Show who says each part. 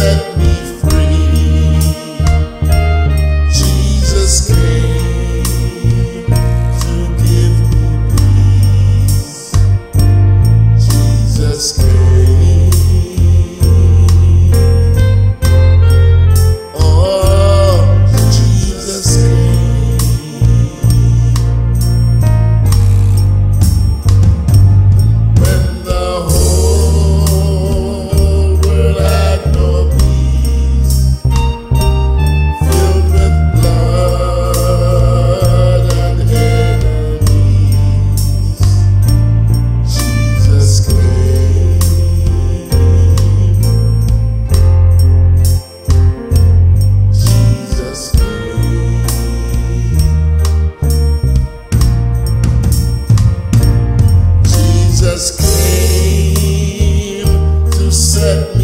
Speaker 1: set me said